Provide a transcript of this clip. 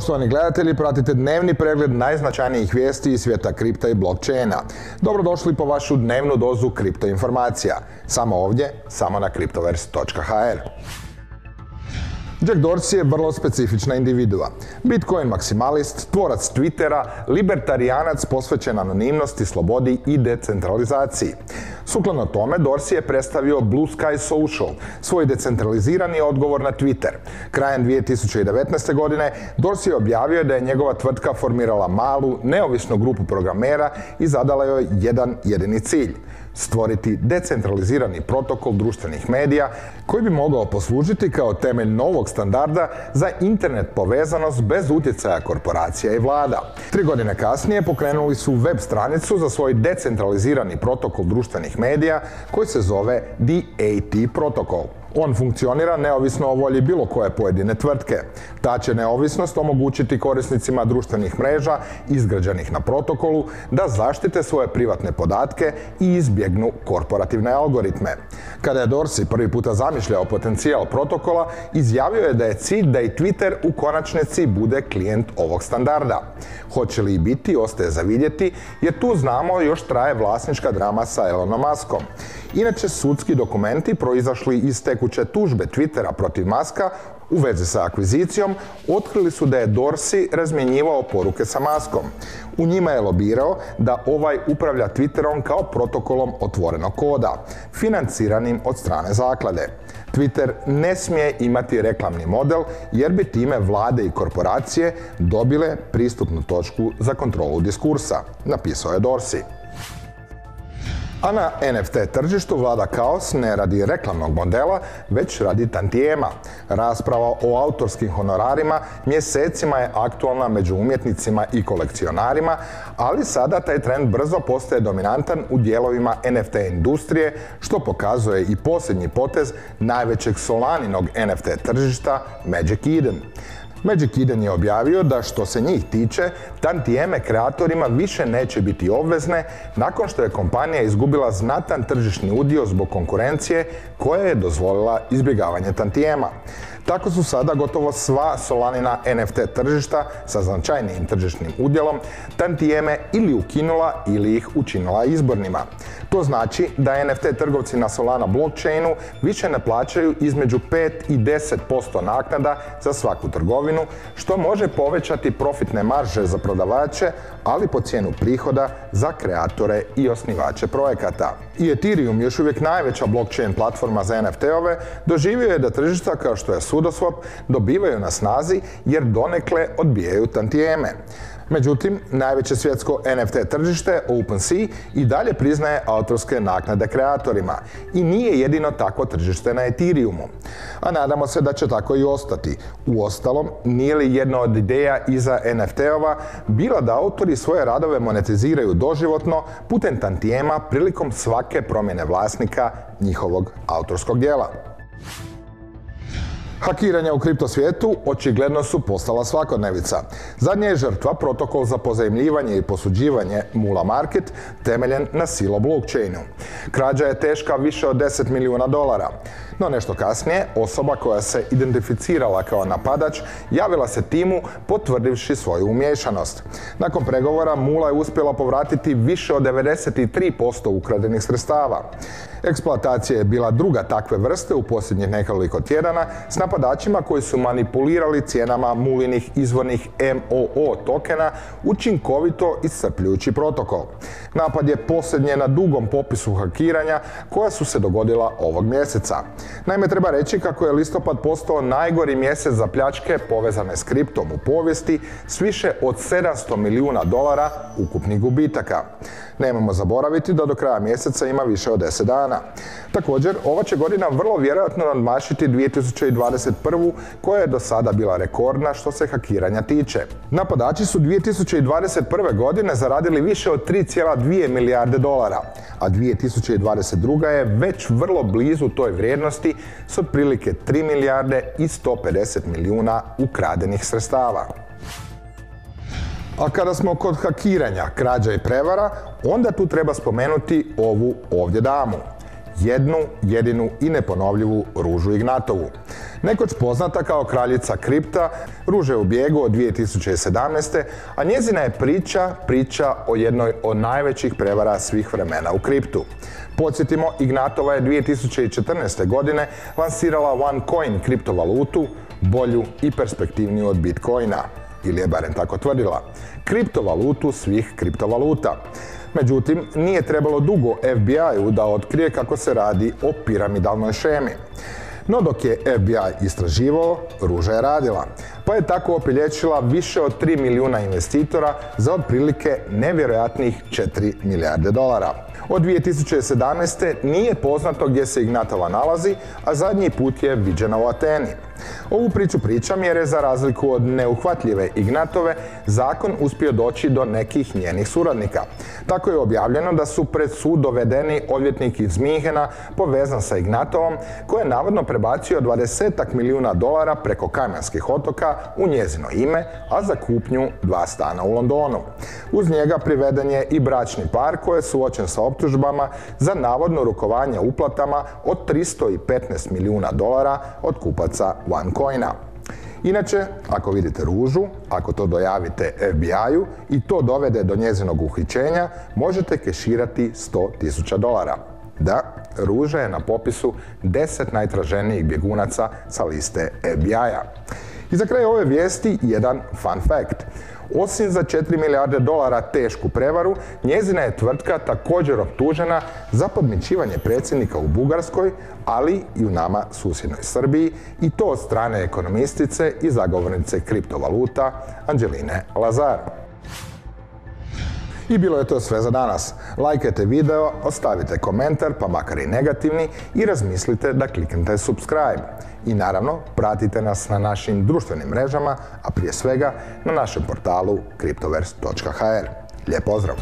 Poštovani gledatelji, pratite dnevni pregled najznačajnijih vijesti iz svijeta kripta i blockchaina. Dobrodošli po vašu dnevnu dozu kripto informacija. Samo ovdje, samo na cryptoverse.hr. Jack Dorsey je vrlo specifična individua. Bitcoin maksimalist, tvorac Twittera, libertarijanac posvećen anonimnosti, slobodi i decentralizaciji. Sukladno tome, Dorsey je predstavio Blue Sky Social, svoj decentralizirani odgovor na Twitter. Krajem 2019. godine Dorsey je objavio da je njegova tvrtka formirala malu, neovisnu grupu programera i zadala joj jedan jedini cilj – stvoriti decentralizirani protokol društvenih medija koji bi mogao poslužiti kao temelj novog standarda za internet povezanost bez utjecaja korporacija i vlada. Tri godine kasnije pokrenuli su web stranicu za svoj decentralizirani protokol društvenih medija koji se zove DAT protokol. On funkcionira neovisno o volji bilo koje pojedine tvrtke. Ta će neovisnost omogućiti korisnicima društvenih mreža izgrađenih na protokolu da zaštite svoje privatne podatke i izbjegnu korporativne algoritme. Kada je Dorsey prvi puta zamišljao potencijal protokola, izjavio je da je cilj da i Twitter u konačnici bude klijent ovog standarda. Hoće li i biti, ostaje za vidjeti, jer tu znamo još traje vlasnička drama sa Elonom Muskom. Inače, sudski dokumenti proizašli iz tekuće tužbe Twittera protiv Maska u vezi sa akvizicijom otkrili su da je Dorsey razmjenjivao poruke sa Maskom. U njima je lobirao da ovaj upravlja Twitterom kao protokolom otvorenog koda, financiranim od strane zaklade. Twitter ne smije imati reklamni model jer bi time vlade i korporacije dobile pristupnu točku za kontrolu diskursa, napisao je Dorsey. A na NFT tržištu vlada kaos ne radi reklamnog modela, već radi tantijema. Rasprava o autorskim honorarima mjesecima je aktualna među umjetnicima i kolekcionarima, ali sada taj trend brzo postaje dominantan u dijelovima NFT industrije, što pokazuje i posljednji potez najvećeg solaninog NFT tržišta Magic Eden. Magic Eden je objavio da što se njih tiče, tantijeme kreatorima više neće biti obvezne nakon što je kompanija izgubila znatan tržišni udio zbog konkurencije koja je dozvolila izbjegavanje tantijema. Tako su sada gotovo sva Solanina NFT tržišta sa značajnijim tržišnim udjelom tantijeme ili ukinula ili ih učinila izbornima. To znači da NFT trgovci na Solana blockchainu više ne plaćaju između 5 i 10% naknada za svaku trgovinu, što može povećati profitne marže za prodavače, ali po cijenu prihoda za kreatore i osnivače projekata. I Ethereum, još uvijek najveća blockchain platforma za NFT-ove, doživio je da tržišta kao što je Sudoswap dobivaju na snazi jer donekle odbijaju tantijeme. Međutim, najveće svjetsko NFT tržište, OpenSea, i dalje priznaje autorske naknade kreatorima i nije jedino takvo tržište na Ethereumu. A nadamo se da će tako i ostati. U ostalom, nije li jedna od ideja iza NFT-ova bila da autori svoje radove monetiziraju doživotno putem tantijema prilikom svake promjene vlasnika njihovog autorskog dijela. Hakiranja u kripto svijetu očigledno su postala svakodnevica. Zadnja je žrtva protokol za pozajemljivanje i posuđivanje Mula Market temeljen na silo blockchainu. Krađa je teška više od 10 milijuna dolara. No nešto kasnije, osoba koja se identificirala kao napadač javila se timu potvrdivši svoju umješanost. Nakon pregovora Mula je uspjela povratiti više od 93% ukradenih sredstava. Eksploatacija je bila druga takve vrste u posljednjih nekoliko tjedana s napadačima koji su manipulirali cijenama mulinih izvornih MOO tokena učinkovito iscrpljujući protokol. Napad je posljednje na dugom popisu hakiranja koja su se dogodila ovog mjeseca. Naime, treba reći kako je listopad postao najgori mjesec za pljačke povezane s kriptom u povijesti s više od 700 milijuna dolara ukupnih gubitaka. Nemamo zaboraviti da do kraja mjeseca ima više od 10 dana. Također, ova će godina vrlo vjerojatno nadmašiti 2021. koja je do sada bila rekordna što se hakiranja tiče. Napadači su 2021. godine zaradili više od 3,2 milijarde dolara, a 2022. je već vrlo blizu toj vrijednosti s otprilike 3 milijarde i 150 milijuna ukradenih sredstava. A kada smo kod hakiranja, krađa i prevara, onda tu treba spomenuti ovu ovdje damu jednu, jedinu i neponovljivu Ružu Ignatovu. Nekoć poznata kao kraljica kripta, Ruže u bijegu od 2017. a njezina je priča priča o jednoj od najvećih prevara svih vremena u kriptu. Podsjetimo, Ignatova je 2014. godine lansirala OneCoin kriptovalutu, bolju i perspektivniju od Bitcoina, ili je barem tako tvrdila, kriptovalutu svih kriptovaluta. Međutim, nije trebalo dugo FBI-u da otkrije kako se radi o piramidalnoj šemi. No dok je FBI istraživao, Ruža je radila, pa je tako opilječila više od 3 milijuna investitora za otprilike nevjerojatnih 4 milijarde dolara. Od 2017. nije poznato gdje se Ignatova nalazi, a zadnji put je viđena u Ateni. Ovu priču pričam jer je za razliku od neuhvatljive Ignatove zakon uspio doći do nekih njenih suradnika. Tako je objavljeno da su pred sud dovedeni odvjetnik iz Minhena povezan sa Ignatovom koji je navodno prebacio 20 milijuna dolara preko Kajmanskih otoka u njezino ime, a za kupnju dva stana u Londonu. Uz njega priveden je i bračni par koji je suočen sa optužbama za navodno rukovanje uplatama od 315 milijuna dolara od kupaca OneCoina. Inače, ako vidite ružu, ako to dojavite FBI-u i to dovede do njezinog uhićenja, možete keširati 100.000 dolara. Da, ruža je na popisu 10 najtraženijih bjegunaca sa liste FBI-a. I za kraj ove vijesti jedan fun fact. Osim za 4 milijarde dolara tešku prevaru, njezina je tvrtka također optužena za podmićivanje predsjednika u Bugarskoj, ali i u nama susjednoj Srbiji i to od strane ekonomistice i zagovornice kriptovaluta Anđeline Lazar. I bilo je to sve za danas. Lajkajte video, ostavite komentar, pa makar i negativni, i razmislite da kliknete subscribe. I naravno, pratite nas na našim društvenim mrežama, a prije svega na našem portalu cryptoverse.hr. Lijep pozdrav!